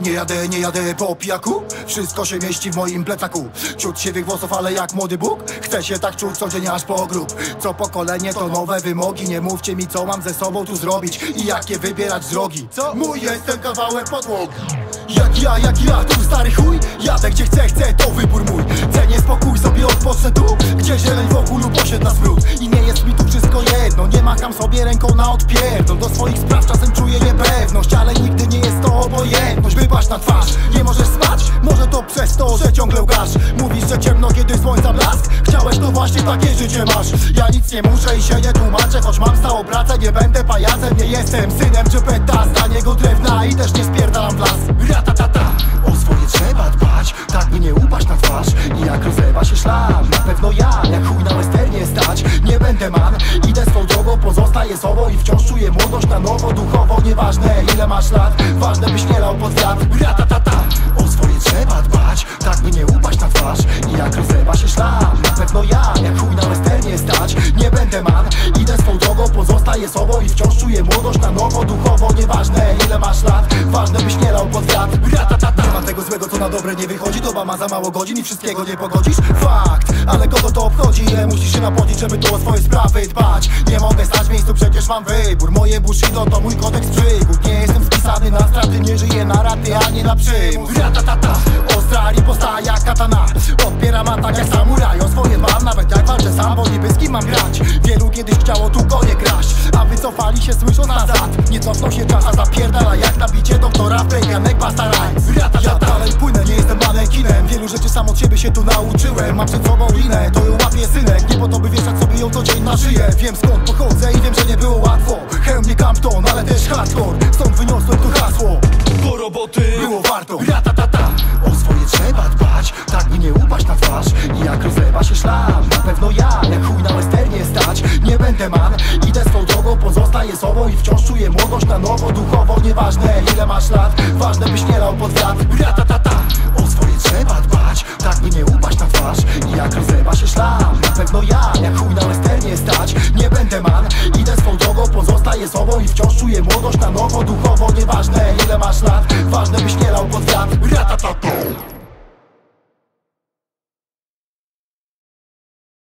Nie jadę, nie jadę po pijaku. Wszystko się mieści w moim plecaku. Ciut siwych włosów, ale jak młody Bóg. Chcę się tak czuć codziennie aż po grób. Co pokolenie to nowe wymogi. Nie mówcie mi co mam ze sobą tu zrobić I jakie wybierać drogi. Co? Mój jestem kawałek podłogi. Jak ja, jak ja, tu stary chuj. Jadę gdzie chcę, chcę, to wybór macham sobie ręką na odpierdol. Do swoich spraw czasem czuję niepewność Ale nigdy nie jest to obojętność. Wypaść na twarz, nie możesz spać? Może to przez to, że ciągle łgasz. Mówisz, że ciemno, kiedy słońca blask. Chciałeś, to właśnie takie życie masz. Ja nic nie muszę i się nie tłumaczę Choć mam stałą pracę, nie będę pajacem Nie jestem synem czy peta z taniego drewna I też nie spierdalam w nieważne ile masz lat Ważne byś nie lał pod wiatr. Ratatata O swoje trzeba dbać. Tak by nie upaść na twarz. I jak rozlewa się szlam Na pewno ja, jak chuj na westernie stać. Nie będę man, idę swą drogą Pozostaję sobą i wciąż czuję młodość na nowo Duchowo. Nieważne ile masz lat Ważne byś nie lał pod wiatr. Ratatata Nie ma tego złego co na dobre nie wychodzi ma za mało godzin i wszystkiego nie pogodzisz? Fakt, ale kogo to obchodzi? Ile musisz się napodzić, żeby tu o swoje sprawy dbać? Nie mogę stać w miejscu, przecież mam wybór. Moje bushido to mój kodeks przygód Nie jestem spisany na straty, nie żyję na raty, a nie na przymus. Ratatata, ostra riposta jak katana. Odbieram atak jak samuraj, o swoje mam Nawet jak walczę sam, bo niby z kim mam grać? Wielu kiedyś chciało tu konie kraść A wycofali się słysząc nazad Nie cofnął się czas, a zapierdala jak nabicie doktora w pękanek basta rhymes. Ja dalej płynę, się tu nauczyłem. Mam przed sobą linę, to ją łapię synek. Nie po to by wieszać sobie ją co dzień na szyję Wiem skąd pochodzę i wiem, że nie było łatwo. Hełm nie Campton, ale też hardcore. Stąd wyniosłem to hasło. Do roboty. Było warto. Ratatata O swoje trzeba dbać. Tak by nie upaść na twarz. I jak rozlewa się szlam Na pewno ja, jak chuj na westernie stać. Nie będę man, idę swą drogą Pozostaję sobą i wciąż czuję młodość na nowo. Duchowo nieważne ile masz lat. Ważne byś nie lał pod wiatr będę man, idę swą drogą Pozostaję sobą i wciąż czuję młodość na nowo Duchowo nieważne ile masz lat. Ważne byś nie lał pod wiatr